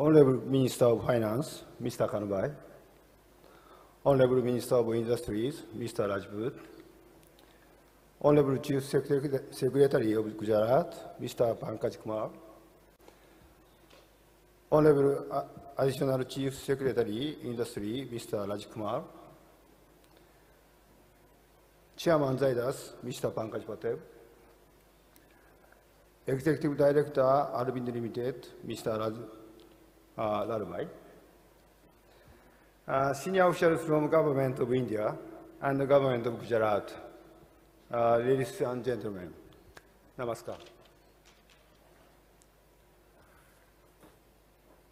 Honorable Minister of Finance, Mr. Kanubhai, Honorable Minister of Industries, Mr. Rajput, Honorable Chief Secretary Secretary of Gujarat, Mr. Pankaj Kumar, Honorable uh, Additional Chief Secretary, Industry, Mr. Raj Kumar, Chairman Zydus, Mr. Pankaj Patel, Executive Director, Arvind Limited, Mr. Raj uh, Lalbhai, uh, senior officials from Government of India and the Government of Gujarat, uh, ladies and gentlemen, Namaskar.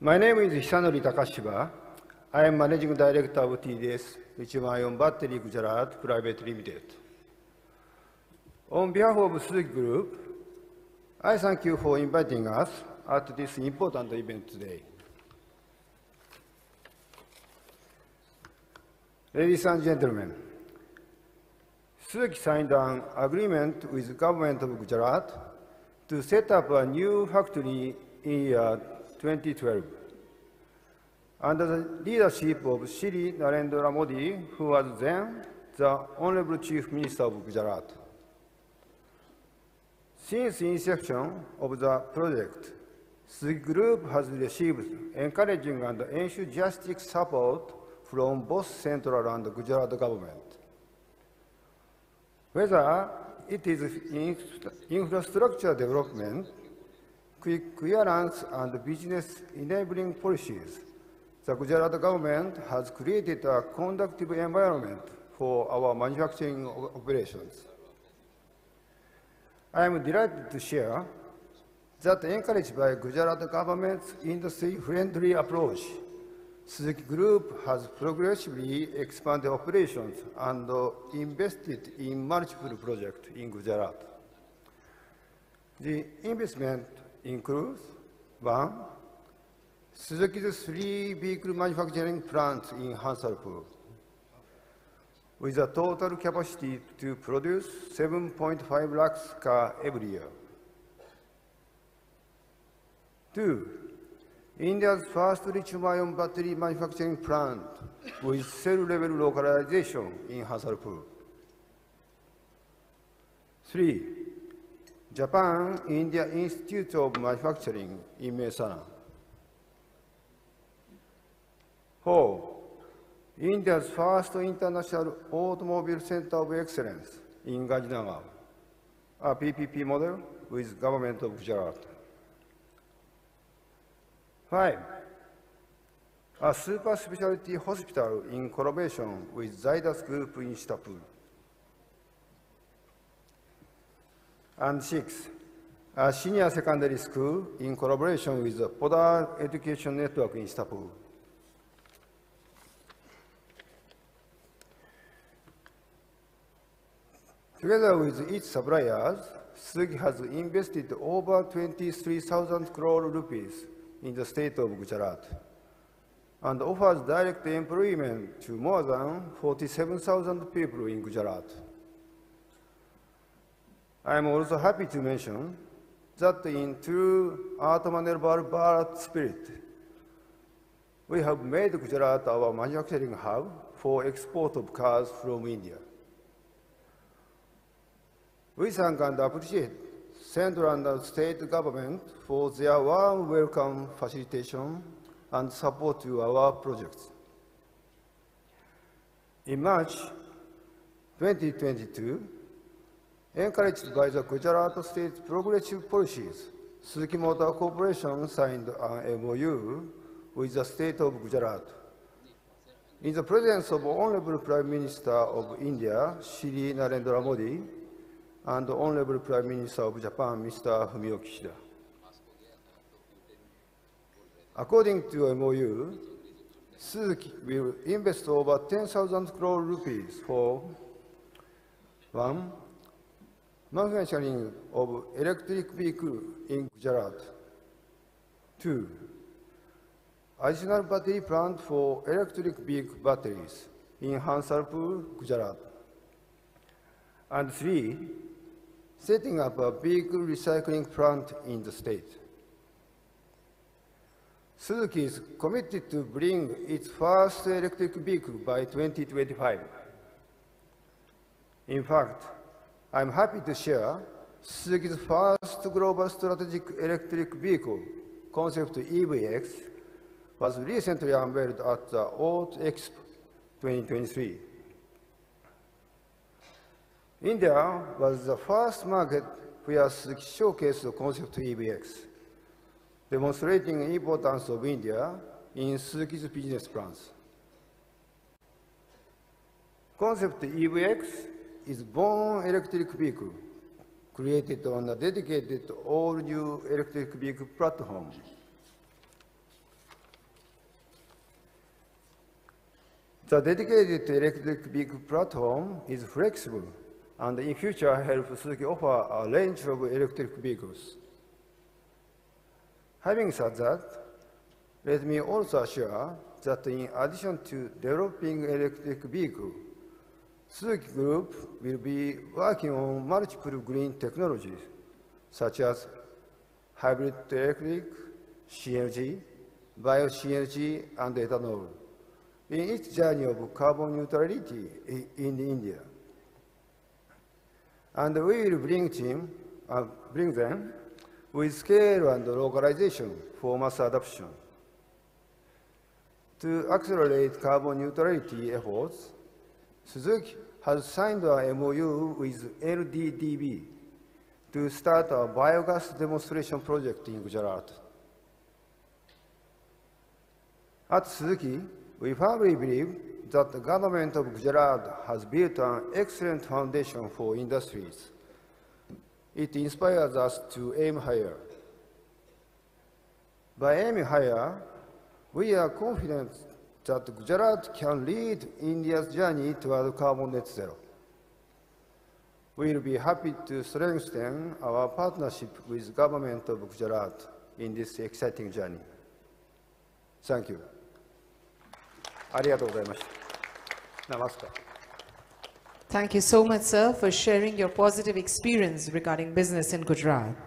My name is Hisanori Takashiba. I am Managing Director of TDS Lithium-ion Battery Gujarat Private Limited. On behalf of Suzuki Group, I thank you for inviting us at this important event today. Ladies and gentlemen, Suzuki signed an agreement with the government of Gujarat to set up a new factory in uh, year 2012. Under the leadership of Shri Narendra Modi, who was then the Honorable Chief Minister of Gujarat. Since inception of the project, the group has received encouraging and enthusiastic support from both central and Gujarat government. Whether it is infrastructure development, quick clearance and business enabling policies, the Gujarat government has created a conducive environment for our manufacturing operations. I am delighted to share that encouraged by Gujarat government's industry-friendly approach, Suzuki Group has progressively expanded operations and uh, invested in multiple projects in Gujarat. The investment includes one, Suzuki's three vehicle manufacturing plants in Hansalpur, with a total capacity to produce 7.5 lakhs cars every year. Two, India's first lithium-ion battery manufacturing plant with cell-level localization in Hansalpur. Three, Japan-India Institute of Manufacturing in Mehsana. Four, India's first international automobile center of excellence in Gandhinagar, a PPP model with government of Gujarat. Five, a super specialty hospital in collaboration with Zydus Group in Istanbul. And 6. A senior secondary school in collaboration with the Poda Education Network in Istanbul. Together with its suppliers, Suzuki has invested over 23,000 crore rupees in the state of Gujarat and offers direct employment to more than 47,000 people in Gujarat. I am also happy to mention that in true Atmanirbhar Bharat spirit, we have made Gujarat our manufacturing hub for export of cars from India. We thank and appreciate central and state government for their warm welcome facilitation and support to our projects. In March 2022, encouraged by the Gujarat State progressive policies, Suzuki Motor Corporation signed an MOU with the state of Gujarat. In the presence of Honorable Prime Minister of India, Shri Narendra Modi, and the Honorable Prime Minister of Japan, Mr. Fumio Kishida. According to MOU, Suzuki will invest over 10,000 crore rupees for one, manufacturing of electric vehicle in Gujarat. Two, additional battery plant for electric vehicle batteries in Hansalpur, Gujarat. And three, setting up a big recycling plant in the state. Suzuki is committed to bring its first electric vehicle by 2025. In fact, I'm happy to share Suzuki's first global strategic electric vehicle, concept EVX, was recently unveiled at the Auto Expo 2023. India was the first market where showcased the concept EVX, demonstrating the importance of India in Suzuki's business plans. Concept EVX is born electric vehicle created on a dedicated all-new electric vehicle platform. The dedicated electric vehicle platform is flexible and in future help Suzuki offer a range of electric vehicles. Having said that, let me also assure that in addition to developing electric vehicle, Suzuki Group will be working on multiple green technologies such as hybrid electric, CNG, bio-CNG, and ethanol in its journey of carbon neutrality in India. And we will bring, team, uh, bring them with scale and localization for mass adoption. To accelerate carbon neutrality efforts, Suzuki has signed a MOU with NDDB to start a biogas demonstration project in Gujarat. At Suzuki, we firmly believe that the government of Gujarat has built an excellent foundation for industries. It inspires us to aim higher. By aiming higher, we are confident that Gujarat can lead India's journey toward carbon net zero. We will be happy to strengthen our partnership with the government of Gujarat in this exciting journey. Thank you. ありがとうございました。Namaskar. Thank you so much, sir, for sharing your positive experience regarding business in Gujarat.